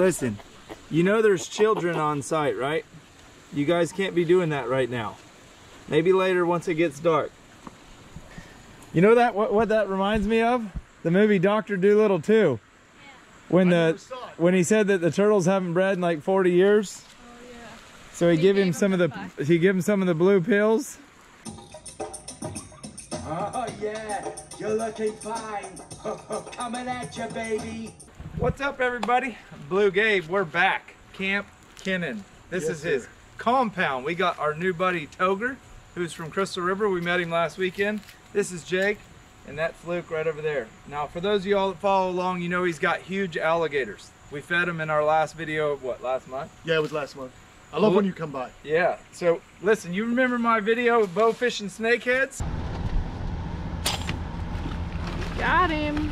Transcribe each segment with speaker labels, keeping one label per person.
Speaker 1: listen, you know there's children on site, right? You guys can't be doing that right now. Maybe later once it gets dark. You know that what, what that reminds me of? The movie Doctor Dolittle 2. When the
Speaker 2: never saw it.
Speaker 1: when he said that the turtles haven't bred in like 40 years.
Speaker 3: Oh yeah.
Speaker 1: So he,
Speaker 3: He
Speaker 1: give him
Speaker 3: gave
Speaker 1: some of the
Speaker 3: the
Speaker 1: he give him some of the blue pills.
Speaker 4: Oh yeah, you're looking fine. Coming at you, baby.
Speaker 1: What's up everybody? Blue Gabe, we're back. Camp Kenan. This
Speaker 2: Yes,
Speaker 1: is his compound. We got our new buddy Toger, who's from Crystal River. We met him last weekend. This is Jake, and that's Luke right over there. Now for those of y'all that follow along, you know he's got huge alligators. We fed him in our last video, of what, last month?
Speaker 2: Yeah, it was last month. I love when you come by.
Speaker 1: Yeah, so listen, you remember my video of bow fishing snakeheads?
Speaker 3: Got him.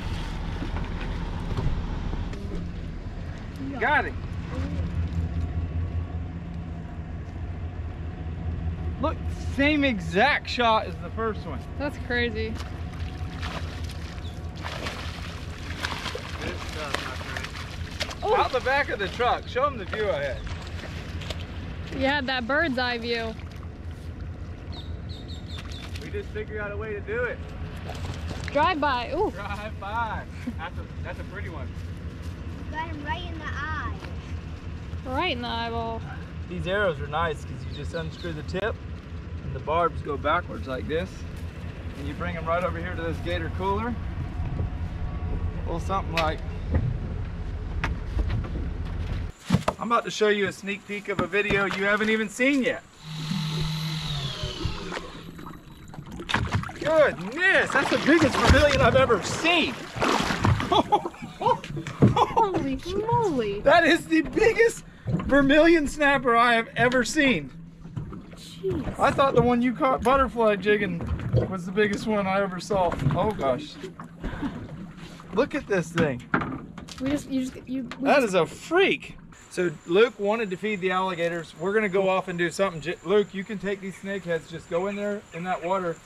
Speaker 1: Got it. Look, same exact shot as the first one.
Speaker 3: That's crazy. Oh,
Speaker 1: Out the back of the truck. Show them the view I had.
Speaker 3: you had that bird's eye view.
Speaker 1: We just figured out a way to do it.
Speaker 3: Drive by. Ooh.
Speaker 1: Drive by. That's a, that's a pretty one.
Speaker 5: Got him right in the eye.
Speaker 3: Right in the eyeball.
Speaker 1: These arrows are nice because you just unscrew the tip and the barbs go backwards like this. And you bring them right over here to this gator cooler. Well, something like. I'm about to show you a sneak peek of a video you haven't even seen yet. Goodness, that's the biggest vermilion I've ever seen.
Speaker 3: Holy moly.
Speaker 1: That is the biggest vermilion snapper I have ever seen.
Speaker 3: Jeez.
Speaker 1: I thought the one you caught butterfly jigging was the biggest one I ever saw. Oh gosh. Look at this thing.
Speaker 3: We just, you just, you. We
Speaker 1: That
Speaker 3: just,
Speaker 1: is a freak. So Luke wanted to feed the alligators. We're gonna go off and do something. J- Luke, you can take these snakeheads, just go in there in that water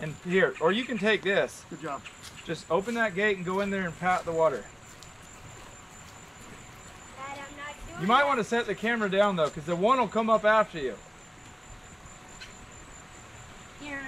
Speaker 1: and here, or you can take this.
Speaker 2: Good job.
Speaker 1: Just open that gate and go in there and pat the water.
Speaker 5: Dad, I'm not doing
Speaker 1: You might want to set the camera down though, because the one will come up after you.
Speaker 5: Here.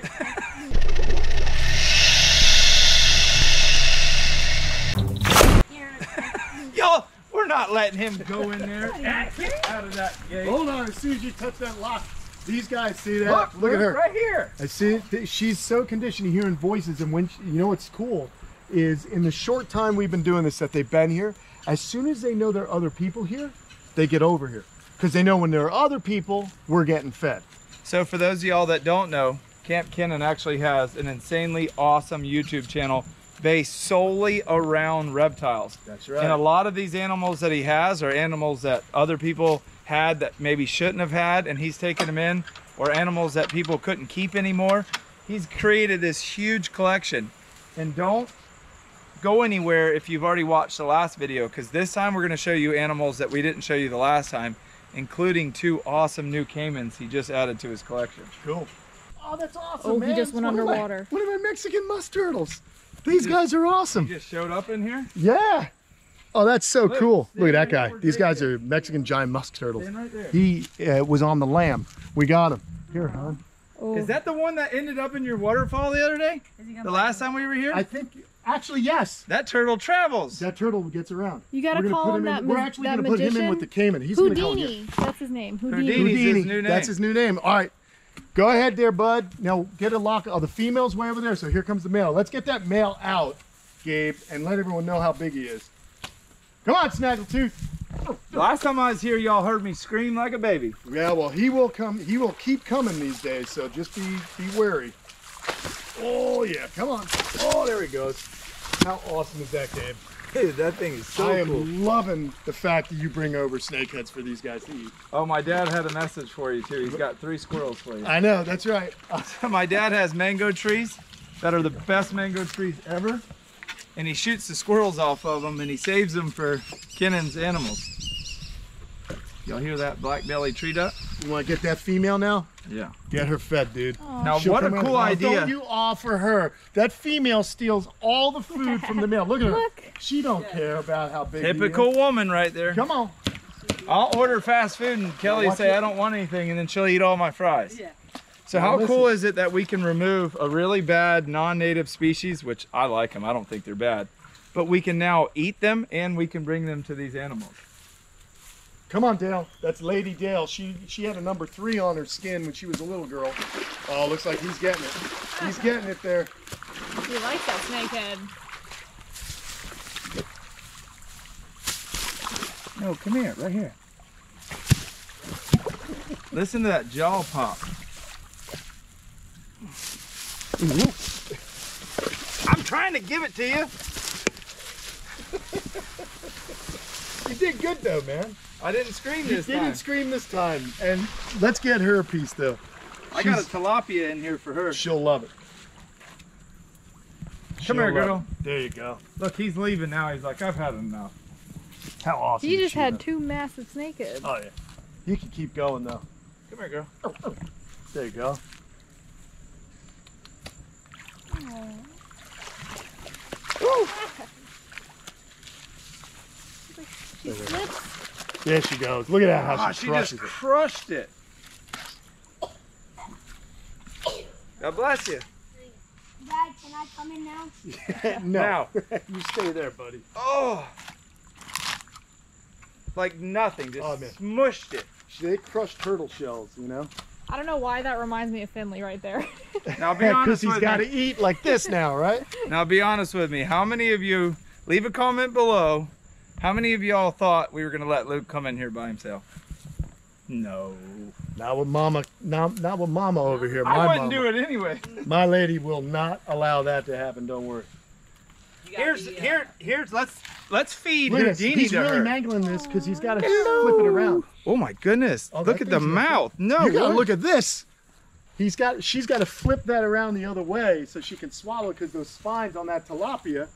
Speaker 5: Here.
Speaker 1: Y'all, we're not letting him go in there. Out of that gate.
Speaker 2: Hold on, as soon as you touch that lock, these guys see that.
Speaker 1: Look,
Speaker 2: Look, at her.
Speaker 1: right here.
Speaker 2: I see it. She's so conditioned to hearing voices, and when she, you know what's cool is in the short time we've been doing this that they've been here, as soon as they know there are other people here, they get over here because they know when there are other people, we're getting fed.
Speaker 1: So for those of y'all that don't know, Camp Kenan actually has an insanely awesome YouTube channel based solely around reptiles.
Speaker 2: That's right.
Speaker 1: And a lot of these animals that he has are animals that other people had that maybe shouldn't have had, and he's taken them in, or animals that people couldn't keep anymore. He's created this huge collection. And don't go anywhere if you've already watched the last video, because this time we're going to show you animals that we didn't show you the last time, including two awesome new caimans he just added to his collection.
Speaker 2: Cool. Oh, that's awesome,
Speaker 3: Oh, he just went
Speaker 2: One of my-
Speaker 3: underwater.
Speaker 2: One of my Mexican musk turtles. These guys are awesome.
Speaker 1: He just showed up in here.
Speaker 2: Yeah. Oh, that's so
Speaker 1: Look,
Speaker 2: cool. Look at that guy. These guys are Mexican giant musk turtles.
Speaker 1: Right there.
Speaker 2: He uh, was on the lamb. We got him. Here, hon.
Speaker 3: oh.
Speaker 1: Is that the one that ended up in your waterfall the other day? The last time we were here?
Speaker 2: I think, actually, yes.
Speaker 1: that turtle travels.
Speaker 2: That turtle gets around.
Speaker 3: You gotta
Speaker 2: We're
Speaker 3: call
Speaker 2: put
Speaker 3: him
Speaker 2: in-
Speaker 3: that
Speaker 2: We're actually
Speaker 3: that
Speaker 2: going to put him in
Speaker 3: magician?
Speaker 2: with the caiman. He's gonna come here.
Speaker 3: Houdini. That's his name. Houdini.
Speaker 1: Houdini. Houdini's his
Speaker 2: Houdini.
Speaker 1: new
Speaker 2: That's
Speaker 1: name.
Speaker 2: his new name. All right. Go ahead there, bud. Now get a lock. Oh, the female's way over there. So here comes the male. Let's get that male out, Gabe, and let everyone know how big he is. Come on, Snaggletooth.
Speaker 1: Last time I was here, y'all heard me scream like a baby.
Speaker 2: Yeah, well, he will come. He will keep coming these days. So just be be wary. Oh yeah, come on. Oh, there he goes. How awesome is that, Gabe?
Speaker 1: Dude, that thing is so
Speaker 2: I am
Speaker 1: cool.
Speaker 2: loving the fact that you bring over snakeheads for these guys to eat.
Speaker 1: Oh, my dad had a message for you too. He's got three squirrels for you.
Speaker 2: I know, that's right.
Speaker 1: my dad has mango trees that are the best mango trees ever. And he shoots the squirrels off of them and he saves them for Kenan's animals. Y'all hear that black belly tree duck?
Speaker 2: You want to get that female now?
Speaker 1: Yeah.
Speaker 2: Get her fed, dude.
Speaker 1: Now,
Speaker 2: She'll
Speaker 1: what a
Speaker 2: come out-
Speaker 1: cool
Speaker 2: Now,
Speaker 1: idea.
Speaker 2: Don't you offer her. That female steals all the food from the male. Look at her.
Speaker 3: Look.
Speaker 2: She don't care about how big he is.
Speaker 1: Typical woman right there.
Speaker 2: Come on.
Speaker 1: I'll order fast food and Kelly say
Speaker 2: it.
Speaker 1: I don't want anything, and then she'll eat all my fries.
Speaker 6: Yeah.
Speaker 1: So
Speaker 2: Now
Speaker 1: how
Speaker 2: listen.
Speaker 1: cool is it that we can remove a really bad non-native species, which I like them. I don't think they're bad, but we can now eat them and we can bring them to these animals.
Speaker 2: Come on, Dale. That's Lady Dale. She she had a number three on her skin when she was a little girl. Oh, looks like he's getting it. He's getting it there.
Speaker 3: You like that snakehead.
Speaker 1: No, come here, right here. Listen to that jaw pop. I'm trying to give it to you.
Speaker 2: You did good though, man.
Speaker 1: I didn't scream this
Speaker 2: You
Speaker 1: this
Speaker 2: didn't
Speaker 1: time.
Speaker 2: scream this time. And let's get her a piece though.
Speaker 1: I got a
Speaker 2: She's-
Speaker 1: tilapia in here for her.
Speaker 2: She'll love it.
Speaker 1: Come here,
Speaker 2: She'll love
Speaker 1: girl.
Speaker 2: it. There you go.
Speaker 1: Look, he's leaving now. He's like, I've had enough.
Speaker 2: How awesome.
Speaker 3: He
Speaker 2: is
Speaker 3: just
Speaker 2: she,
Speaker 3: had
Speaker 2: though?
Speaker 3: two massive snakeheads.
Speaker 2: Oh yeah. You can keep going though.
Speaker 1: Come here, girl.
Speaker 2: There you go.
Speaker 3: She slips.
Speaker 2: There she goes. Look at that how
Speaker 1: Ah,
Speaker 2: she
Speaker 1: she
Speaker 2: crushes
Speaker 1: just crushed it. God bless you.
Speaker 5: Dad, can I come in now?
Speaker 2: it. no.
Speaker 1: Now.
Speaker 2: you stay there, buddy.
Speaker 1: Oh. Like nothing. Just
Speaker 2: Oh, man.
Speaker 1: smushed it.
Speaker 2: They crush turtle shells, you know?
Speaker 3: I don't know why that reminds me of Finley right there.
Speaker 1: Now be honest
Speaker 2: Because
Speaker 1: honest
Speaker 2: he's
Speaker 1: with
Speaker 2: got to eat like this now, right?
Speaker 1: Now be honest with me. How many of you leave a comment below? How many of y'all thought we were gonna let Luke come in here by himself? No.
Speaker 2: Not with mama, not, not with mama over here.
Speaker 1: I
Speaker 2: My
Speaker 1: wouldn't
Speaker 2: mama.
Speaker 1: do it anyway.
Speaker 2: My lady will not allow that to happen. Don't worry.
Speaker 1: Here's
Speaker 6: the, uh,
Speaker 1: here here's let's let's feed
Speaker 2: Look at this.
Speaker 1: Houdini
Speaker 2: He's
Speaker 1: to
Speaker 2: really
Speaker 1: her.
Speaker 2: mangling this because he's got to flip it around.
Speaker 1: oh my goodness!
Speaker 2: Oh,
Speaker 1: look at the
Speaker 2: thing's gonna
Speaker 1: mouth. No,
Speaker 2: you gotta look at this. He's got. She's got to flip that around the other way so she can swallow because those spines on that tilapia.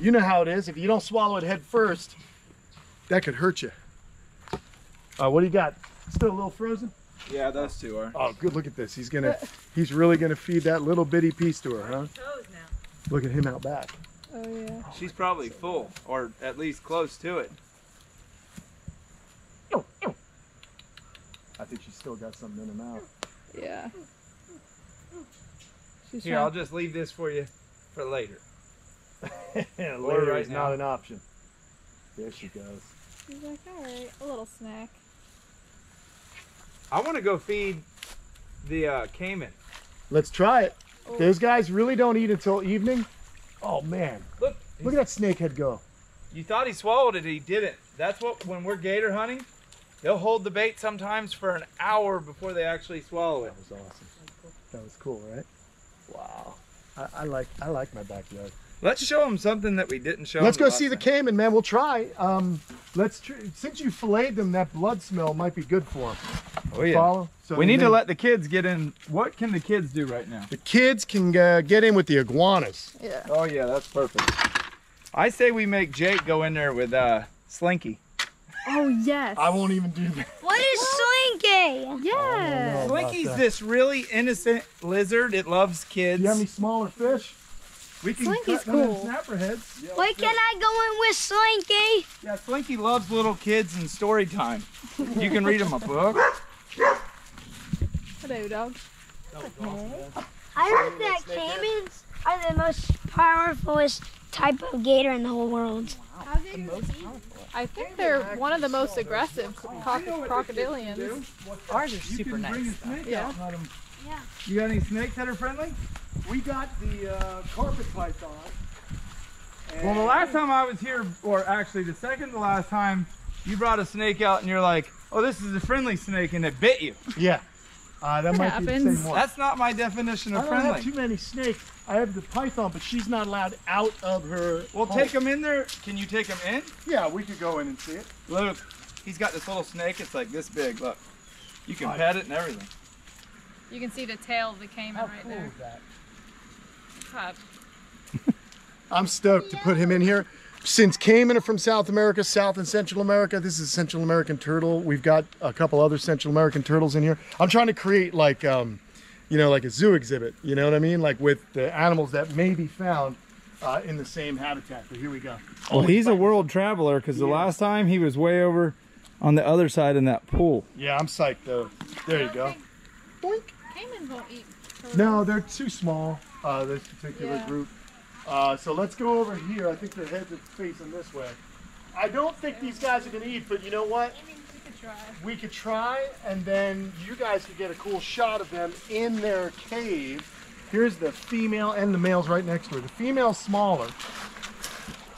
Speaker 2: You know how it is. If you don't swallow it head first, that could hurt you. Uh, what do you got? Still a little frozen?
Speaker 1: Yeah, those two are.
Speaker 2: Oh, good. Look at this. He's gonna. He's really gonna feed that little bitty piece to her, huh?
Speaker 6: toes now.
Speaker 2: Look at him out back.
Speaker 3: Oh yeah.
Speaker 1: She's probably full, or at least close to it.
Speaker 2: I think she's still got something in her mouth.
Speaker 3: Yeah. She's
Speaker 1: Here, I'll just leave this for you for later.
Speaker 2: Yeah,
Speaker 1: Or
Speaker 2: later
Speaker 1: right
Speaker 2: is
Speaker 1: now.
Speaker 2: not an option. There she goes.
Speaker 3: She's like, all right, a little snack.
Speaker 1: I want to go feed the uh, caiman.
Speaker 2: Let's try it.
Speaker 3: Oh.
Speaker 2: Those guys really don't eat until evening. Oh man,
Speaker 1: Look,
Speaker 2: look at that snakehead go.
Speaker 1: you thought he swallowed it, he didn't. That's what when we're gator hunting, they'll hold the bait sometimes for an hour before they actually swallow it.
Speaker 2: That was awesome. That was cool, right? Wow. I, I like I like my backyard.
Speaker 1: Let's show them something that we didn't show.
Speaker 2: Let's
Speaker 1: 'em
Speaker 2: go
Speaker 1: last
Speaker 2: see the
Speaker 1: time.
Speaker 2: caiman, man. We'll try. Um, let's tr- since you filleted them, that blood smell might be good for them.
Speaker 1: Oh yeah.
Speaker 2: Follow. So
Speaker 1: we need to let the kids get in. What can the kids do right now?
Speaker 2: the kids can uh, get in with the iguanas.
Speaker 3: Yeah.
Speaker 1: Oh yeah, that's perfect. I say we make Jake go in there with uh, Slinky.
Speaker 3: Oh yes.
Speaker 2: I won't even do that.
Speaker 5: What is slinky?
Speaker 3: Yeah.
Speaker 1: Slinky's this really innocent lizard. It loves kids.
Speaker 2: Do you have any smaller fish?
Speaker 1: We can
Speaker 3: Slinky's
Speaker 1: cut one of
Speaker 3: cool.
Speaker 1: them snapper heads. Yeah,
Speaker 5: Wait, can I go in with Slinky?
Speaker 1: yeah, Slinky loves little kids and story time. You can read him a book.
Speaker 3: Hello, dog.
Speaker 5: I heard that caimans are the most powerfulest type of gator in the whole world.
Speaker 3: I think they're one of the most aggressive croc- crocodilians.
Speaker 6: Ours are
Speaker 1: You
Speaker 6: super
Speaker 1: can bring a
Speaker 6: nice.
Speaker 1: snake
Speaker 3: Yeah.
Speaker 1: Out and let 'em-
Speaker 5: Yeah.
Speaker 1: You got any snakes that are friendly?
Speaker 2: We got the uh, carpet python.
Speaker 1: Well, the last time I was here, or actually the second to last time, you brought a snake out and you're like, "Oh, this is a friendly snake," and it bit you.
Speaker 2: Yeah. Uh, that
Speaker 3: It
Speaker 2: might be the
Speaker 3: happens.
Speaker 2: same one.
Speaker 1: That's not my definition of
Speaker 2: I
Speaker 1: of
Speaker 2: don't have too many snakes. I have the python, but she's not allowed out of her.
Speaker 1: Well,
Speaker 2: home.
Speaker 1: take them in there. Can you take them in?
Speaker 2: Yeah, we could go in and see it.
Speaker 1: Look, he's got this little snake. It's like this big. Look, you can
Speaker 2: Right.
Speaker 1: pet it and everything.
Speaker 3: You can see the tail of the caiman right there.
Speaker 2: that?
Speaker 3: God.
Speaker 2: I'm stoked to put him in here. Since caiman are from South America, South and Central America, this is a Central American turtle. We've got a couple other Central American turtles in here. I'm trying to create like, um, you know, like a zoo exhibit. You know what I mean? Like with the animals that may be found uh, in the same habitat. But here we go.
Speaker 1: Well, he's a world traveler because the
Speaker 2: Yeah.
Speaker 1: last time he was way over on the other side in that pool.
Speaker 2: Yeah, I'm psyched though. There you go. Boink.
Speaker 3: Caimans won't eat. turtles.
Speaker 2: No, they're too small, uh, this particular
Speaker 3: Yeah.
Speaker 2: group. Uh, so let's go over here. I think their heads are facing this way. I don't think these guys are going to eat, but you know what?
Speaker 3: We could try.
Speaker 2: We could try, and then you guys could get a cool shot of them in their cave. Here's the female and the male's right next to her. The female's smaller,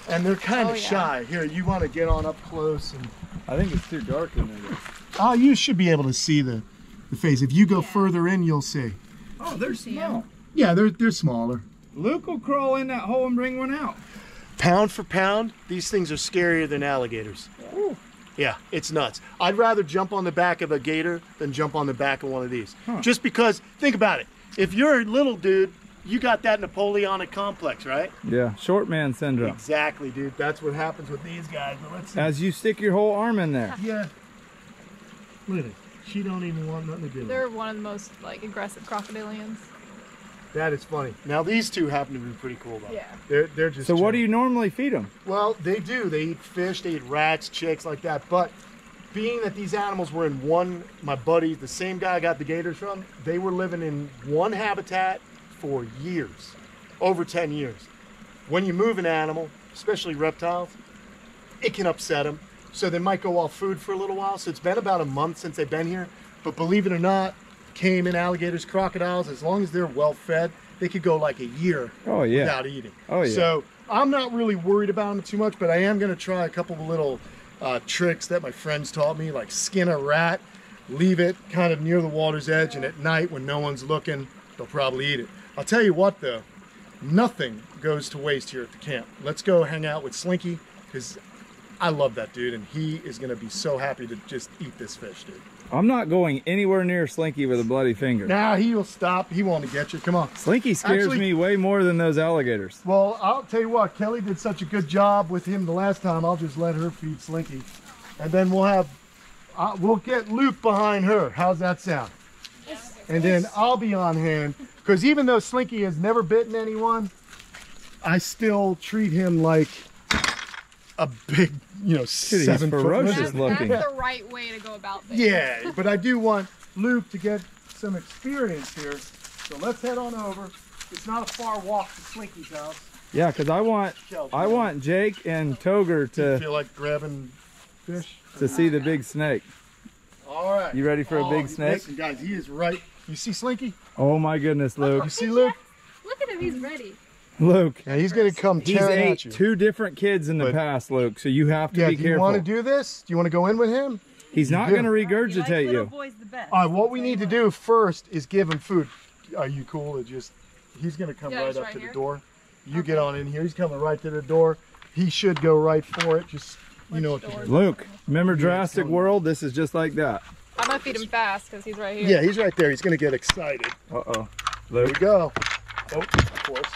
Speaker 2: and they're kind of
Speaker 3: Oh, yeah.
Speaker 2: shy. Here, you want to get on up close, and
Speaker 1: I think it's too dark in there.
Speaker 2: oh, you should be able to see the, the face. If you go further in, you'll see.
Speaker 1: Oh, they're small.
Speaker 2: Yeah, they're they're smaller.
Speaker 1: Luke will crawl in that hole and bring one out.
Speaker 2: pound for pound, these things are scarier than alligators. Yeah, it's nuts. I'd rather jump on the back of a gator than jump on the back of one of these. Just because, think about it. If you're a little dude, you got that Napoleonic complex, right?
Speaker 1: Yeah, short man syndrome.
Speaker 2: Exactly, dude. That's what happens with these guys. But let's see.
Speaker 1: As you stick your whole arm in there.
Speaker 2: yeah. Look at it. She don't even want nothing to do with it.
Speaker 3: They're one of the most like aggressive crocodilians.
Speaker 2: That is funny. Now these two happen to be pretty cool though.
Speaker 3: Yeah.
Speaker 2: They're they're just
Speaker 1: So what do you normally feed them?
Speaker 2: Well, they do. They eat fish, they eat rats, chicks, like that. But being that these animals were in one, my buddy, the same guy I got the gators from, they were living in one habitat for years, over 10 years. When you move an animal, especially reptiles, it can upset them. So they might go off food for a little while. So it's been about a month since they've been here. But believe it or not, caiman, alligators, crocodiles, as long as they're well fed, they could go like a year
Speaker 1: Oh yeah.
Speaker 2: without eating.
Speaker 1: Oh, yeah.
Speaker 2: So I'm not really worried about them too much, but I am going to try a couple of little uh, tricks that my friends taught me, like skin a rat, leave it kind of near the water's edge, and at night when no one's looking, they'll probably eat it. I'll tell you what though, nothing goes to waste here at the camp. Let's go hang out with Slinky because I love that dude, and he is going to be so happy to just eat this fish, dude.
Speaker 1: I'm not going anywhere near Slinky with a bloody finger.
Speaker 2: Now he will stop. He won't get you. Come on.
Speaker 1: Slinky scares
Speaker 2: Actually-
Speaker 1: me way more than those alligators.
Speaker 2: Well, I'll tell you what, Kelly did such a good job with him the last time. I'll just let her feed Slinky, and then we'll have uh, we'll get Luke behind her. How's that sound? And then I'll be on hand because even though Slinky has never bitten anyone, I still treat him like a big, you know,
Speaker 1: he's
Speaker 2: seven foot
Speaker 1: ferocious
Speaker 2: lizard.
Speaker 1: looking.
Speaker 3: That's the right way to go about things.
Speaker 2: Yeah, but I do want Luke to get some experience here. So let's head on over. It's not a far walk to Slinky's house.
Speaker 1: Yeah, because I want
Speaker 2: Kel,
Speaker 1: I want Jake and Toger
Speaker 2: Do you
Speaker 1: to
Speaker 2: feel like grabbing fish?
Speaker 1: to see the big snake.
Speaker 2: All right.
Speaker 1: You ready for a
Speaker 2: Oh,
Speaker 1: big snake?
Speaker 2: Listen, guys, he is right. You see Slinky?
Speaker 1: Oh my goodness, Luke.
Speaker 2: You see Luke?
Speaker 3: Look at him, he's ready.
Speaker 1: Luke.
Speaker 2: Yeah, he's gonna come
Speaker 1: He's
Speaker 2: tearing
Speaker 1: ate
Speaker 2: at you.
Speaker 1: two different kids in the
Speaker 2: But-
Speaker 1: past, Luke. So you have to
Speaker 2: yeah,
Speaker 1: be
Speaker 2: do you want to do this? Do you want to go in with him?
Speaker 1: He's not
Speaker 2: do.
Speaker 1: going to
Speaker 6: He likes
Speaker 1: regurgitate
Speaker 6: little
Speaker 1: you.
Speaker 6: boys the best.
Speaker 2: All right, what we need to do first is give him food. Are you cool to just? He's gonna come
Speaker 3: Yeah,
Speaker 2: right up
Speaker 3: right
Speaker 2: to the door. You get on in here. He's coming right to the door. He should go right for it. Just you know what to do.
Speaker 1: Luke, remember Jurassic World? This is just like that.
Speaker 3: I'm gonna feed him fast because he's right here.
Speaker 2: Yeah, he's right there. He's gonna get excited.
Speaker 1: Uh oh.
Speaker 2: There we go. Oh, of course.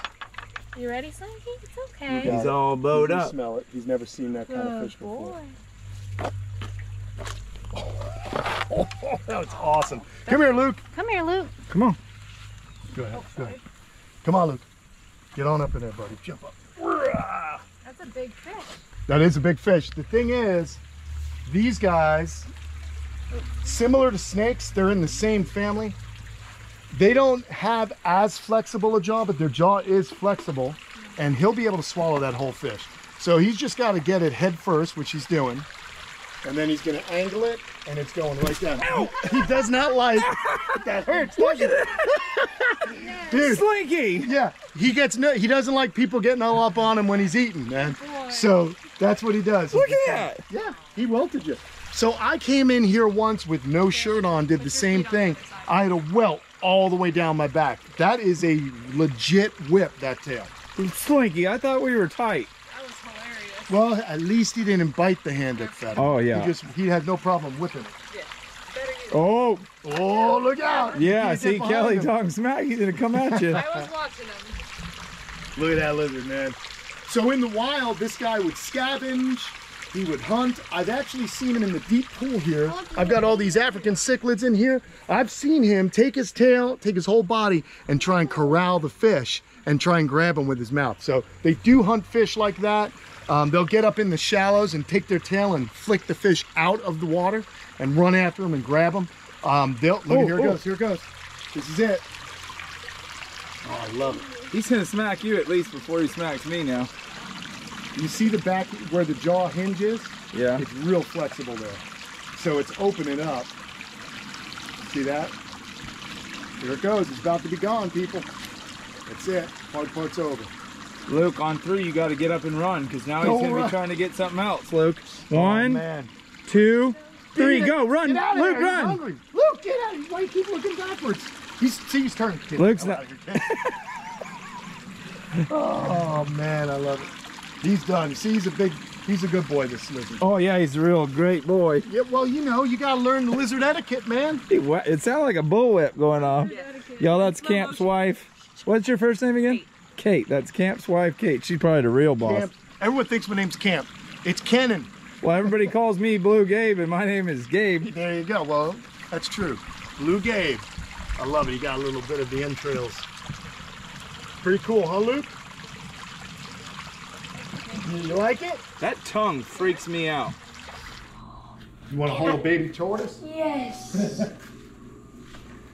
Speaker 3: You ready, Slinky? It's okay.
Speaker 1: he's
Speaker 2: it.
Speaker 1: all bowed
Speaker 2: You
Speaker 1: up.
Speaker 2: Smell it. He's never seen that kind of
Speaker 3: Good
Speaker 2: fish before.
Speaker 3: boy.
Speaker 2: Oh, that's awesome. Come here, Luke.
Speaker 3: Come here, Luke.
Speaker 1: Come on.
Speaker 2: Go ahead. Go ahead. Come on, Luke. Get on up in there, buddy. Jump up.
Speaker 3: That's a big fish.
Speaker 2: That is a big fish. The thing is, these guys, similar to snakes, they're in the same family. They don't have as flexible a jaw, but their jaw is flexible, and he'll be able to swallow that whole fish. So he's just got to get it head first, which he's doing, and then he's going to angle it, and it's going right down. He, he does not like that hurts. doesn't it? Dude,
Speaker 1: Slinky!
Speaker 2: yeah, he gets no. He doesn't like people getting all up on him when he's eating, man. So that's what he does.
Speaker 1: Look at that!
Speaker 2: Yeah, he welted you. So I came in here once with no shirt on, did the same thing. I had a welt all the way down my back. That is a legit whip, that tail.
Speaker 1: Slinky, I thought we were tight.
Speaker 3: That was hilarious.
Speaker 2: Well, at least he didn't bite the hand that fed him.
Speaker 1: Oh, yeah.
Speaker 2: He just he had no problem whipping it.
Speaker 1: Oh,
Speaker 2: Oh, look out!
Speaker 1: yeah.
Speaker 2: Can't
Speaker 1: See, Kelly
Speaker 2: him.
Speaker 1: talking smack. He's going to come at you.
Speaker 3: I was watching him.
Speaker 2: Look at that lizard, man. So in the wild, this guy would scavenge He would hunt. I've actually seen him in the deep pool here. I've got all these African cichlids in here. I've seen him take his tail, take his whole body, and try and corral the fish and try and grab them with his mouth. So they do hunt fish like that. Um, they'll get up in the shallows and take their tail and flick the fish out of the water and run after them and grab them. Um, they'll, look,
Speaker 1: Oh,
Speaker 2: here it
Speaker 1: oh.
Speaker 2: goes, here it goes. This is it. Oh, I love it.
Speaker 1: He's gonna smack you at least before he smacks me now.
Speaker 2: You see the back where the jaw hinges?
Speaker 1: Yeah.
Speaker 2: It's real flexible there. So it's opening up. See that? Here it goes. It's about to be gone, people. That's it. Hard part's over.
Speaker 1: Luke, on three, you got to get up and run because now he's
Speaker 2: Don't
Speaker 1: gonna be trying to get something else. Luke,
Speaker 2: Oh,
Speaker 1: one,
Speaker 2: man.
Speaker 1: two, three,
Speaker 2: Get
Speaker 1: go, run,
Speaker 2: Get out of
Speaker 1: Luke,
Speaker 2: there. He's
Speaker 1: run.
Speaker 2: hungry. Luke, get out. Of here! Why do you keep looking backwards? He's, see, he's turning.
Speaker 1: Luke's not-
Speaker 2: here, oh, man, I love it. He's done. See, he's a big, he's a good boy, this lizard.
Speaker 1: Oh yeah, he's a real great boy.
Speaker 2: Yeah, well, you know, you got to learn the lizard etiquette, man.
Speaker 1: It sounded like a bullwhip going off. Y'all, that's Camp's wife. What's your first name again? Kate. That's Camp's wife, Kate. She's probably the real boss.
Speaker 2: Camp. Everyone thinks my name's Camp. It's Kenan.
Speaker 1: Well, everybody calls me Blue Gabe, and my name is Gabe.
Speaker 2: There you go. Well, that's true. Blue Gabe. I love it. You got a little bit of the entrails. Pretty cool, huh, Luke? You like it?
Speaker 1: That tongue freaks me out.
Speaker 2: You want to hold a baby tortoise?
Speaker 5: Yes.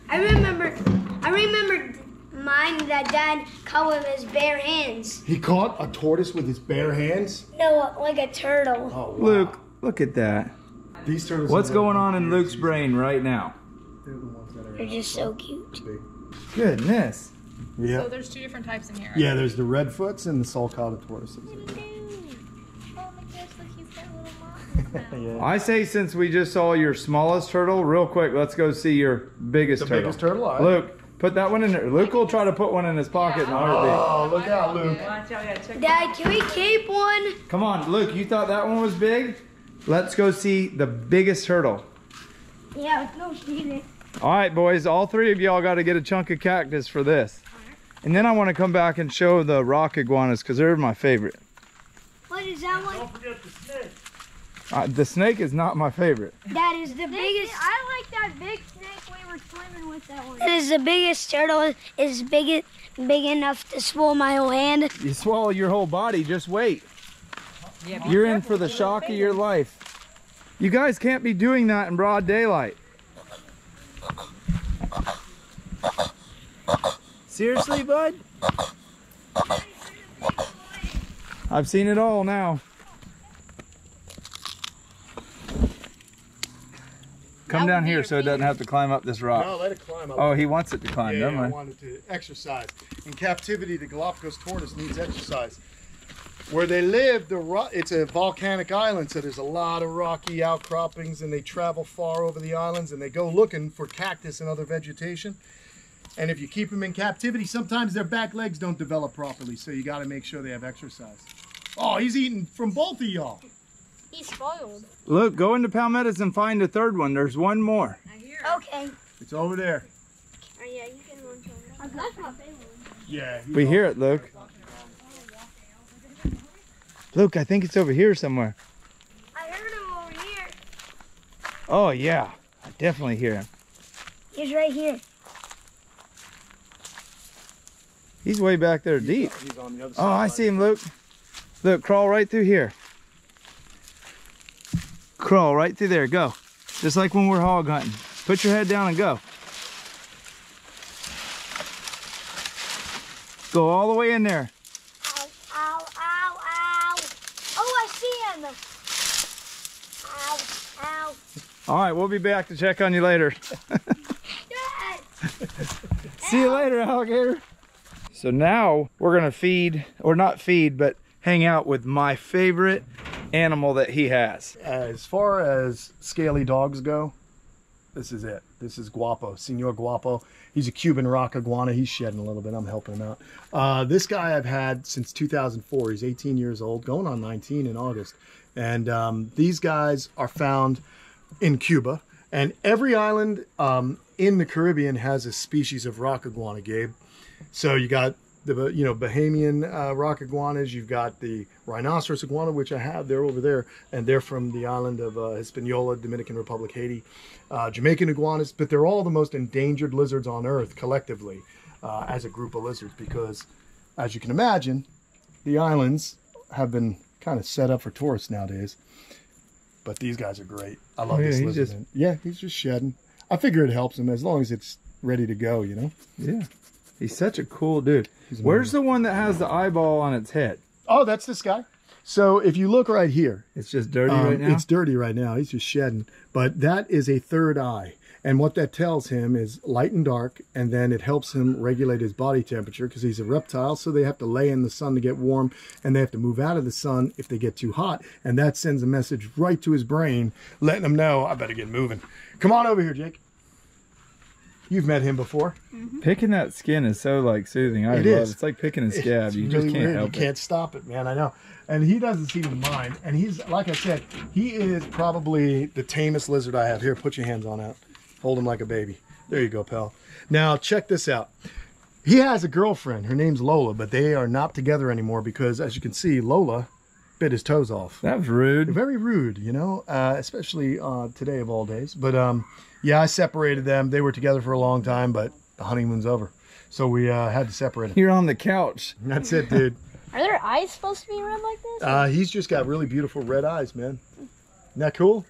Speaker 5: I remember, I remember mine that dad caught with his bare hands.
Speaker 2: He caught a tortoise with his bare hands.
Speaker 5: No, like a turtle.
Speaker 2: Oh, wow.
Speaker 1: Luke, look at that.
Speaker 2: These turtles.
Speaker 1: What's going on in Luke's brain right now?
Speaker 2: They're the ones that are
Speaker 5: They're just so cute.
Speaker 1: Goodness.
Speaker 2: Yeah.
Speaker 3: So there's two different types in here.
Speaker 2: Yeah, there's the redfoots and the sulcata tortoises. yeah.
Speaker 1: I say since we just saw your smallest turtle, real quick, let's go see your biggest
Speaker 2: The
Speaker 1: turtle.
Speaker 2: biggest turtle? All right.
Speaker 1: Luke, put that one in there. Luke will try to put one in his pocket in a heartbeat.
Speaker 2: Oh, look out, Luke.
Speaker 6: Watch out, we gotta check.
Speaker 5: Dad, can we keep one?
Speaker 1: Come on, Luke, you thought that one was big? Let's go see the biggest turtle.
Speaker 5: Yeah, no cheating.
Speaker 1: All right, boys, all three of y'all got to get a chunk of cactus for this. And then I want to come back and show the rock iguanas because they're my favorite.
Speaker 5: What is that one?
Speaker 2: Forget the snake.
Speaker 1: Uh, the snake is not my favorite.
Speaker 5: That is the biggest. I like that big snake we were swimming with that one. That is the biggest turtle. Is big, big enough to swallow my whole hand.
Speaker 1: You swallow your whole body, just wait.
Speaker 6: Yeah,
Speaker 1: You're in for the shock of your life. You guys can't be doing that in broad daylight. Seriously, bud? I've seen it all now. Come down here so it doesn't have to climb up this rock.
Speaker 2: No, let it climb. I
Speaker 1: Oh, he wants it to climb,
Speaker 2: Yeah,
Speaker 1: doesn't
Speaker 2: I wanted to exercise. In captivity, the Galapagos tortoise needs exercise. Where they live, the it's a volcanic island, so there's a lot of rocky outcroppings, and they travel far over the islands, and they go looking for cactus and other vegetation. And if you keep them in captivity, sometimes their back legs don't develop properly, so you got to make sure they have exercise. Oh, he's eating from both of y'all.
Speaker 3: He's spoiled.
Speaker 1: Look, go into Palmettos and find a third one. There's one more.
Speaker 6: I hear it.
Speaker 5: Okay.
Speaker 2: It's over there.
Speaker 5: Oh, yeah, you can run to That's my favorite.
Speaker 2: Yeah.
Speaker 1: We hear it, Luke. Luke, I think it's over here somewhere.
Speaker 5: I heard him over here.
Speaker 1: Oh, yeah. I definitely hear him.
Speaker 5: He's right here.
Speaker 1: He's way back there deep.
Speaker 2: He's on the other
Speaker 1: Oh. I see him, Luke. Look, crawl right through here. Crawl right through there. Go. Just like when we're hog hunting. Put your head down and go. Go all the way in there.
Speaker 5: Ow, ow, ow, ow. Oh, I see him. Ow, ow.
Speaker 1: All right, we'll be back to check on you later. See you later, alligator. So now we're gonna feed, or not feed, but hang out with my favorite animal that he has.
Speaker 2: As far as scaly dogs go, this is it. This is Guapo, Senor Guapo. He's a Cuban rock iguana. He's shedding a little bit. I'm helping him out. Uh, this guy I've had since 2004. He's 18 years old, going on 19 in August. And um, these guys are found in Cuba. And every island um, in the Caribbean has a species of rock iguana, Gabe. So you got the you know Bahamian uh, rock iguanas, you've got the rhinoceros iguana, which I have. They're over there, and they're from the island of uh, Hispaniola, Dominican Republic, Haiti. Uh, Jamaican iguanas, but they're all the most endangered lizards on Earth collectively uh, as a group of lizards because, as you can imagine, the islands have been kind of set up for tourists nowadays. But these guys are great. I love
Speaker 1: Oh, yeah,
Speaker 2: this lizard.
Speaker 1: just-.
Speaker 2: Yeah, he's just shedding. I figure it helps him as long as it's ready to go, you know?
Speaker 1: Yeah. He's such a cool dude. Where's the one that has the eyeball on its head?
Speaker 2: Oh, that's this guy. So if you look right here,
Speaker 1: It's just dirty
Speaker 2: um,
Speaker 1: right now.
Speaker 2: it's dirty right now. He's just shedding. But that is a third eye. And what that tells him is light and dark, and then it helps him regulate his body temperature because he's a reptile. So they have to lay in the sun to get warm, and they have to move out of the sun if they get too hot. And that sends a message right to his brain, letting him know, I better get moving. Come on over here, Jake. You've met him before.
Speaker 1: Picking that skin is so like soothing. I
Speaker 2: It
Speaker 1: love
Speaker 2: is.
Speaker 1: It's like picking a scab.
Speaker 2: It's
Speaker 1: You
Speaker 2: really
Speaker 1: just can't
Speaker 2: weird.
Speaker 1: help
Speaker 2: You can't stop it, man. I know. And he doesn't seem to mind. And he's, like I said, he is probably the tamest lizard I have. Here, put your hands on out. Hold him like a baby. There you go, pal. Now, check this out. He has a girlfriend. Her name's Lola, but they are not together anymore because, as you can see, Lola bit his toes off.
Speaker 1: it. That was rude.
Speaker 2: Very rude, you know, uh, especially uh, today of all days. But um, yeah, I separated them. They were together for a long time, but the honeymoon's over. So we uh, had to separate them.
Speaker 1: You're on the couch.
Speaker 2: That's it, dude.
Speaker 5: Are their eyes supposed to be red like this?
Speaker 2: Uh, he's just got really beautiful red eyes, man. Isn't that cool?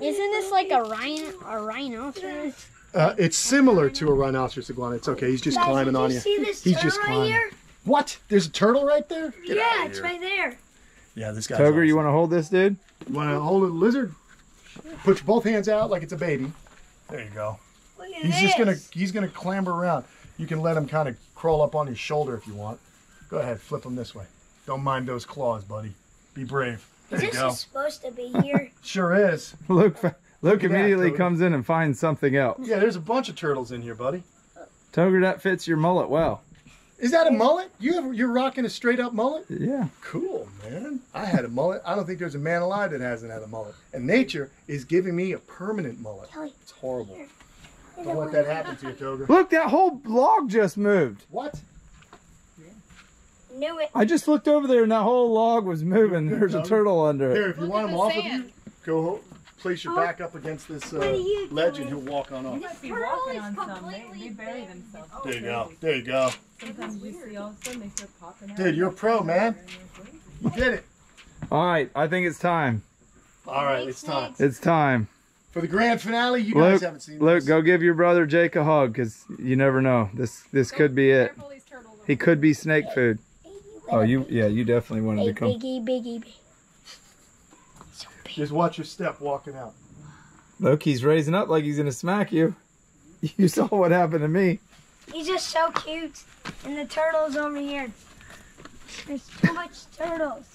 Speaker 5: Isn't this like a rhino? A rhinoceros?
Speaker 2: Uh, it's similar to a rhinoceros iguana. It's okay. He's just climbing on you.
Speaker 5: See this
Speaker 2: He's
Speaker 5: turtle
Speaker 2: just
Speaker 5: right
Speaker 2: climbing.
Speaker 5: here?
Speaker 2: What? There's a turtle right there? Get
Speaker 5: yeah,
Speaker 2: outta
Speaker 5: it's
Speaker 2: here.
Speaker 5: right there.
Speaker 2: Yeah, this guy.
Speaker 1: Toger, you want to hold this dude?
Speaker 2: You want to hold a lizard? Put your both hands out like it's a baby. There you go.
Speaker 5: Look at
Speaker 2: He's
Speaker 5: this.
Speaker 2: just gonna he's gonna clamber around. You can let him kind of crawl up on your shoulder if you want. Go ahead, flip him this way. Don't mind those claws, buddy. Be brave. There you
Speaker 5: This
Speaker 2: go.
Speaker 5: is supposed to be here.
Speaker 2: Sure is.
Speaker 1: Luke, Luke
Speaker 2: at
Speaker 1: immediately
Speaker 2: Toger.
Speaker 1: comes in and finds something else.
Speaker 2: Yeah, there's a bunch of turtles in here, buddy.
Speaker 1: Toger, that fits your mullet well.
Speaker 2: Is that a mullet? You have, you're rocking a straight up mullet?
Speaker 1: Yeah.
Speaker 2: Cool, man. I had a mullet. I don't think there's a man alive that hasn't had a mullet. And nature is giving me a permanent mullet.
Speaker 5: Kelly.
Speaker 2: It's horrible. Don't let that happen to you, Toger.
Speaker 1: Look, that whole log just moved.
Speaker 2: What?
Speaker 5: Knew it.
Speaker 1: I just looked over there and that whole log was moving. There's a turtle under it.
Speaker 2: Here, if you
Speaker 3: Look
Speaker 2: want
Speaker 3: at
Speaker 2: him
Speaker 3: the
Speaker 2: off of you, go ho- place your back up against this uh,
Speaker 5: you
Speaker 2: ledge and he'll walk on off.
Speaker 6: Must be walking on some. They, they bury themselves.
Speaker 2: There you go. There you go.
Speaker 6: Sometimes you see all of a sudden they start popping out.
Speaker 2: Dude, you're a pro, man. You did it.
Speaker 1: All right, I think it's time.
Speaker 2: All right, it's time.
Speaker 1: It's time.
Speaker 2: For the grand finale, you guys
Speaker 1: Luke,
Speaker 2: haven't seen
Speaker 1: Luke,
Speaker 2: this.
Speaker 1: go give your brother Jake a hug because you never know. This this could be it.
Speaker 3: Careful.
Speaker 1: He could be snake food. Oh, you yeah, you definitely wanted
Speaker 5: Hey,
Speaker 1: to come.
Speaker 5: biggie, biggie, biggie.
Speaker 2: Just watch your step walking out.
Speaker 1: Look, he's raising up like he's gonna smack you. You saw what happened to me.
Speaker 5: He's just so cute. And the turtles over here. There's too much turtles.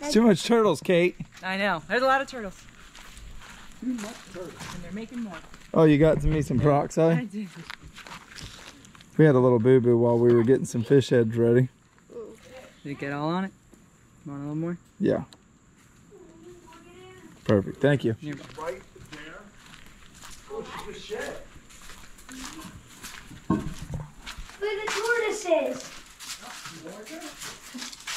Speaker 1: It's too much turtles, Kate.
Speaker 6: I know. There's a lot of turtles. Too much turtles. And they're making more.
Speaker 1: Oh, you got to me some
Speaker 6: I
Speaker 1: peroxide.
Speaker 6: did.
Speaker 1: We had a little boo boo while we were getting some fish heads ready.
Speaker 6: Did it get all on it? Want a little more?
Speaker 1: Yeah. Perfect. Thank you.
Speaker 2: Right there. Oh, she just shed.
Speaker 5: Look the tortoises.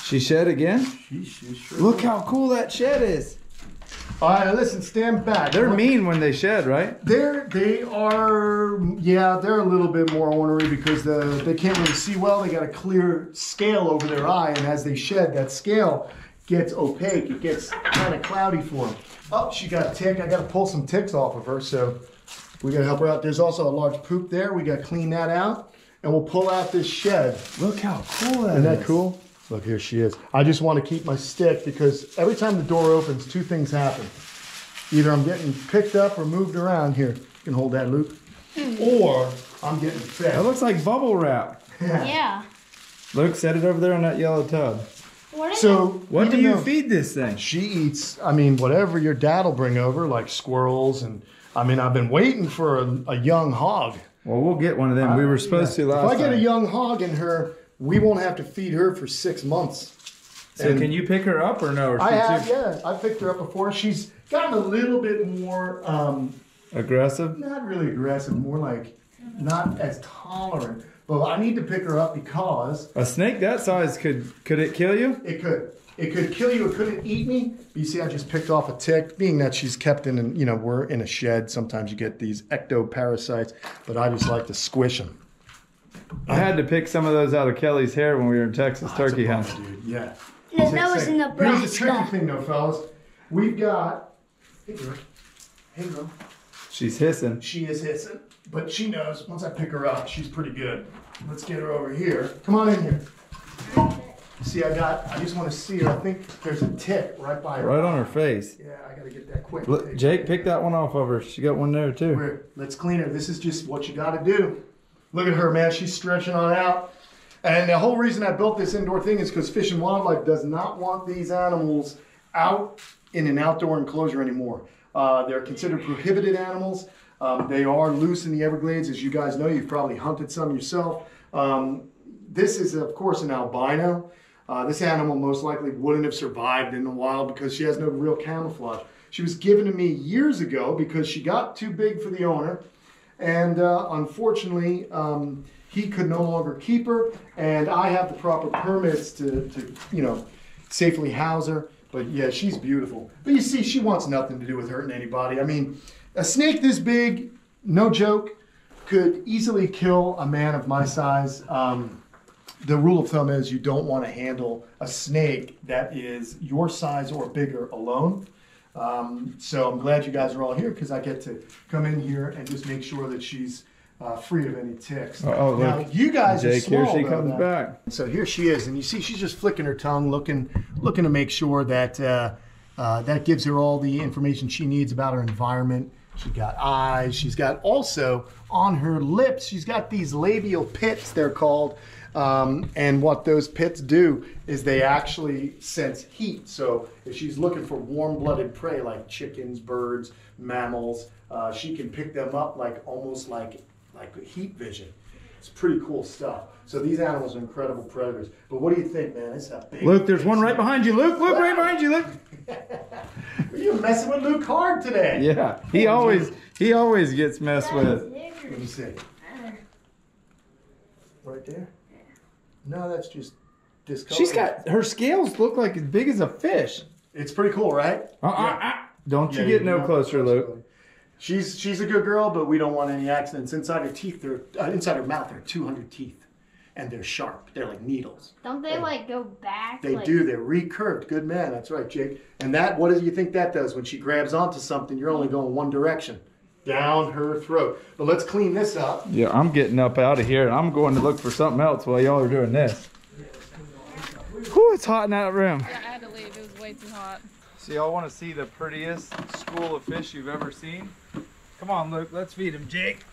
Speaker 1: She shed again.
Speaker 2: She, she sure
Speaker 1: Look how cool that shed is.
Speaker 2: All right, listen, stand back.
Speaker 1: They're mean when they shed, right?
Speaker 2: They're they are yeah they're a little bit more ornery because the they can't really see well. They got a clear scale over their eye, and as they shed, that scale gets opaque. It gets kind of cloudy for them. Oh, she got a tick. I got to pull some ticks off of her, so we got to help her out. There's also a large poop there. We got to clean that out, and we'll pull out this shed.
Speaker 1: Look how cool that
Speaker 2: Isn't that cool? Look, here she is. I just want to keep my stick because every time the door opens, two things happen. Either I'm getting picked up or moved around here. You can hold that, Luke. Or I'm getting fed.
Speaker 1: That looks like bubble wrap.
Speaker 5: Yeah.
Speaker 1: Luke, set it over there on that yellow tub.
Speaker 5: What is
Speaker 2: So,
Speaker 1: What do you
Speaker 2: though
Speaker 1: feed this thing?
Speaker 2: She eats, I mean, whatever your dad will bring over, like squirrels. And I mean, I've been waiting for a, a young hog.
Speaker 1: Well, we'll get one of them. We were supposed to last.
Speaker 2: If I get a young hog in her, we won't have to feed her for six months.
Speaker 1: So
Speaker 2: and-
Speaker 1: can you pick her up or no? Or
Speaker 2: I have.
Speaker 1: too
Speaker 2: yeah. I picked her up before. She's gotten a little bit more um,
Speaker 1: aggressive?
Speaker 2: not really aggressive, more like not as tolerant. But I need to pick her up because
Speaker 1: A snake that size could could it kill you?
Speaker 2: it could. It could kill you. It couldn't eat me. But you see, I just picked off a tick. Being that she's kept in, an, you know, we're in a shed. Sometimes you get these ectoparasites, but I just like to squish them.
Speaker 1: I had to pick some of those out of Kelly's hair when we were in Texas oh, turkey
Speaker 2: That's
Speaker 1: hunting.
Speaker 2: a bummer, dude. Yeah.
Speaker 5: No, that was in
Speaker 2: Here's the tricky thing, though, fellas. We've got. Hey, girl. Hey, girl.
Speaker 1: She's hissing.
Speaker 2: She is hissing, but she knows once I pick her up, she's pretty good. Let's get her over here. Come on in here. See, I got. I just want to see her. I think there's a tick right by her.
Speaker 1: Right on her face.
Speaker 2: Yeah, I gotta get that quick.
Speaker 1: Look, Jake, pick that one off of her. She got one there too.
Speaker 2: Here, let's clean her. This is just what you gotta do. Look at her, man. She's stretching on out. And the whole reason I built this indoor thing is because Fish and Wildlife does not want these animals out in an outdoor enclosure anymore. Uh, they're considered prohibited animals. Um, they are loose in the Everglades, as you guys know. You've probably hunted some yourself. Um, this is, of course, an albino. Uh, this animal most likely wouldn't have survived in the wild because she has no real camouflage. She was given to me years ago because she got too big for the owner, and uh, unfortunately, um, he could no longer keep her. And I have the proper permits to, to, you know, safely house her. But yeah, she's beautiful. But you see, she wants nothing to do with hurting anybody. I mean, a snake this big, no joke, could easily kill a man of my size. Um, the rule of thumb is you don't want to handle a snake that is your size or bigger alone. Um, so I'm glad you guys are all here because I get to come in here and just make sure that she's uh, free of any ticks.
Speaker 1: Oh,
Speaker 2: now
Speaker 1: look.
Speaker 2: you guys
Speaker 1: Jake,
Speaker 2: are small,
Speaker 1: here she
Speaker 2: though,
Speaker 1: comes
Speaker 2: now.
Speaker 1: back.
Speaker 2: So here she is, and you see she's just flicking her tongue, looking, looking to make sure that uh, uh, that gives her all the information she needs about her environment. She's got eyes. She's got also on her lips. She's got these labial pits. They're called, um, and what those pits do is they actually sense heat. So if she's looking for warm-blooded prey like chickens, birds, mammals, uh, she can pick them up like almost like like heat vision. It's pretty cool stuff. So these animals are incredible predators. But what do you think, man? It's a big.
Speaker 1: Luke, there's one right behind you. Luke, Luke, right behind you. Luke.
Speaker 2: Are you messing with Luke hard today?
Speaker 1: Yeah, he always he always gets messed with.
Speaker 2: Let me see. Right there. No, that's just discolored.
Speaker 1: She's got her scales look like as big as a fish.
Speaker 2: It's pretty cool, right?
Speaker 1: Uh, uh, uh. Don't you
Speaker 2: Yeah,
Speaker 1: get
Speaker 2: you're
Speaker 1: no
Speaker 2: not
Speaker 1: closer,
Speaker 2: close,
Speaker 1: Luke.
Speaker 2: Buddy. She's she's a good girl, but we don't want any accidents. Inside her teeth, they're uh, inside her mouth, there are 200 teeth, and they're sharp. They're like needles.
Speaker 5: Don't they like go back?
Speaker 2: They
Speaker 5: like,
Speaker 2: do. They're recurved. Good man. That's right, Jake. And that, what do you think that does? When she grabs onto something, you're only going one direction, down her throat. But let's clean this up.
Speaker 1: Yeah, I'm getting up out of here and I'm going to look for something else while y'all are doing this. Whew, it's hot in that room.
Speaker 3: Yeah, I had to leave. It was way too hot.
Speaker 1: So y'all want to see the prettiest school of fish you've ever seen? Come on, Luke, let's feed him. Jake,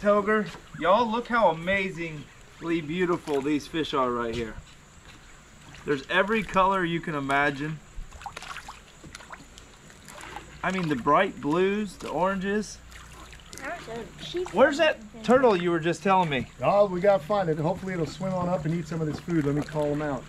Speaker 1: Toger, y'all look how amazingly beautiful these fish are right here. There's every color you can imagine. I mean, the bright blues, the oranges. Where's that turtle you were just telling me?
Speaker 2: Oh, we gotta find it. Hopefully, it'll swim on up and eat some of this food. Let me call him out.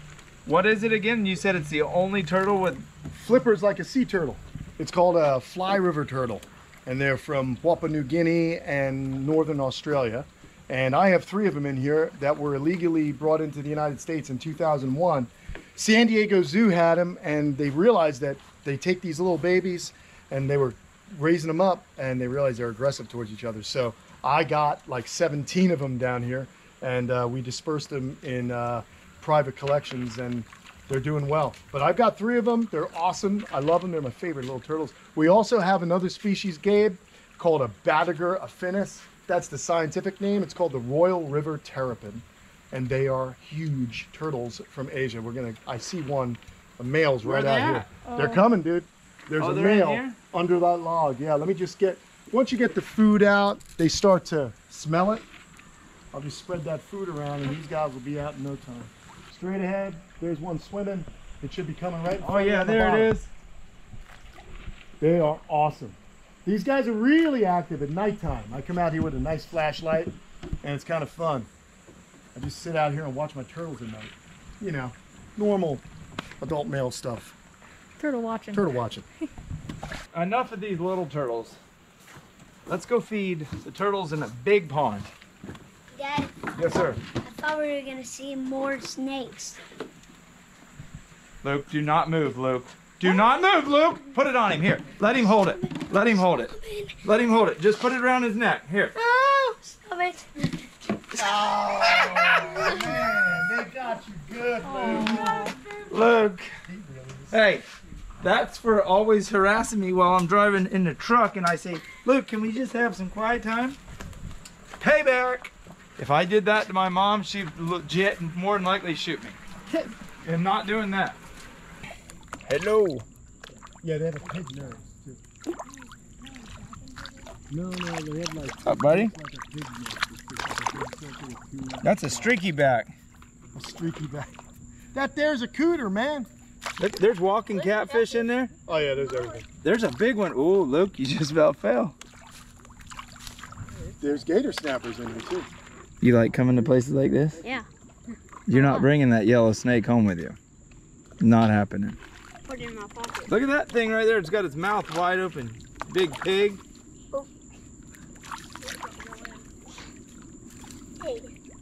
Speaker 1: What is it again? You said it's the only turtle with.
Speaker 2: Flipper's like a sea turtle. It's called a fly river turtle, and they're from Papua New Guinea and northern Australia. And I have three of them in here that were illegally brought into the United States in 2001. San Diego Zoo had them, and they realized that they take these little babies, and they were raising them up, and they realized they're aggressive towards each other. So I got like 17 of them down here, and uh, we dispersed them in uh, private collections, and they're doing well. But I've got three of them. They're awesome. I love them. They're my favorite little turtles. We also have another species, Gabe, called a Batagur affinis. That's the scientific name. It's called the Royal River Terrapin. And they are huge turtles from Asia. We're gonna. I see one, a male's right out here.
Speaker 1: at?
Speaker 2: They're coming, dude. There's
Speaker 1: Oh,
Speaker 2: a male under that log. Yeah. Let me just get. Once you get the food out, they start to smell it. I'll just spread that food around, and these guys will be out in no time. Straight ahead. There's one swimming. It should be coming right. in
Speaker 1: Oh,
Speaker 2: front of you
Speaker 1: yeah,
Speaker 2: on the
Speaker 1: there
Speaker 2: bottom.
Speaker 1: it is.
Speaker 2: They are awesome. These guys are really active at nighttime. I come out here with a nice flashlight, and it's kind of fun. I just sit out here and watch my turtles at night. You know, normal adult male stuff.
Speaker 3: Turtle watching.
Speaker 2: Turtle watching.
Speaker 1: Enough of these little turtles. Let's go feed the turtles in a big pond.
Speaker 5: Dad,
Speaker 1: Yes, sir.
Speaker 5: I thought we were gonna see more snakes.
Speaker 1: Luke, do not move, Luke. Do not move, Luke. Put it on him. Here. Let him hold it. Let him hold it. Let him hold it. Just put it around his neck. Here.
Speaker 5: Oh, stop it. Oh, man.
Speaker 2: they got you good,
Speaker 1: Luke. Hey, that's for always harassing me while I'm driving in the truck and I say, Luke, can we just have some quiet time? Payback. If I did that to my mom, she'd legit more than likely shoot me. I'm not doing that. Hello.
Speaker 2: Yeah, they have a pig nose too. No, no, they have like,
Speaker 1: Up, buddy?
Speaker 2: a pig nose. It's like
Speaker 1: That's a streaky back.
Speaker 2: a streaky back. That there's a cooter, man.
Speaker 1: Look, there's walking catfish in there.
Speaker 2: Oh yeah, there's everything.
Speaker 1: There's a big one. Ooh, Luke, you just about fell.
Speaker 2: There's gator snappers in here too.
Speaker 1: You like coming to places like this?
Speaker 5: Yeah.
Speaker 1: You're not bringing that yellow snake home with you. Not happening.
Speaker 5: Put it in my pocket.
Speaker 1: Look at that thing right there. It's got its mouth wide open. Big pig.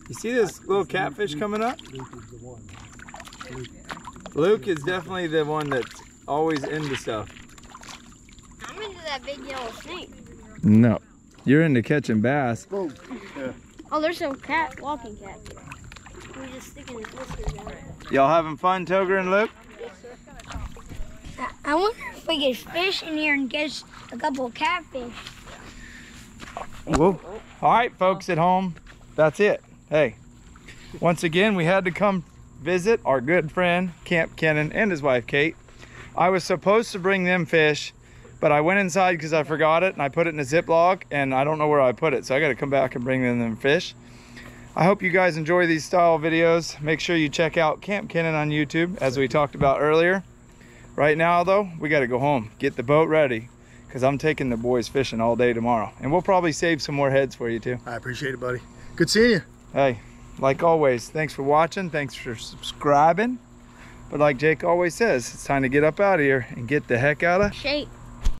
Speaker 1: You see this little catfish coming up?
Speaker 2: Luke is the one.
Speaker 1: Luke is definitely the one that's always into stuff.
Speaker 5: I'm into that big yellow snake.
Speaker 1: No. You're into catching bass.
Speaker 2: Boom.
Speaker 5: Oh, there's some cat, walking cat. We're just sticking his whiskers.
Speaker 1: Y'all having fun, Toger and Luke?
Speaker 5: I wonder if we get fish in here and catch a couple of catfish.
Speaker 1: Whoa. All right, folks at home, that's it. Hey, once again, we had to come visit our good friend Camp Kenan and his wife Kate. I was supposed to bring them fish, but I went inside because I forgot it and I put it in a Ziploc and I don't know where I put it. So I got to come back and bring them them fish. I hope you guys enjoy these style videos. Make sure you check out Camp Kenan on YouTube as we talked about earlier. Right now though, we got to go home, get the boat ready because I'm taking the boys fishing all day tomorrow. And we'll probably save some more heads for you too.
Speaker 2: I appreciate it, buddy. Good seeing you.
Speaker 1: Hey, like always, thanks for watching. Thanks for subscribing. But like Jake always says, it's time to get up out of here and get the heck out of
Speaker 5: Shape.